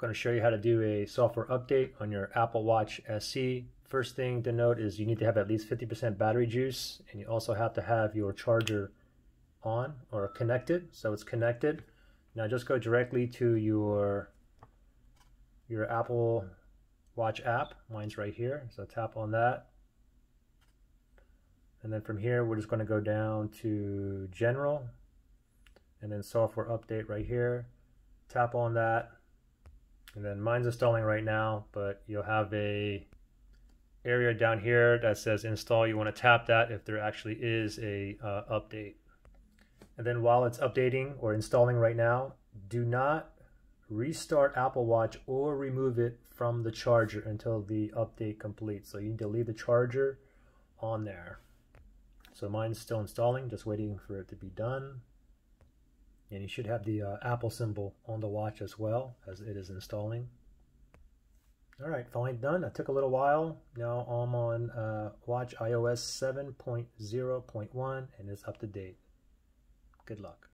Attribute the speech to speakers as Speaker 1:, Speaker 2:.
Speaker 1: going to show you how to do a software update on your Apple Watch SE. First thing to note is you need to have at least 50% battery juice and you also have to have your charger on or connected so it's connected. Now just go directly to your your Apple Watch app. Mine's right here so tap on that. And then from here we're just going to go down to general and then software update right here. Tap on that and then mine's installing right now but you'll have a area down here that says install. You want to tap that if there actually is a uh, update. And then while it's updating or installing right now do not restart Apple Watch or remove it from the charger until the update completes. So you need to leave the charger on there. So mine's still installing just waiting for it to be done and you should have the uh, Apple symbol on the watch as well as it is installing. All right, finally done. That took a little while. Now I'm on uh, watch iOS 7.0.1 and it's up to date. Good luck.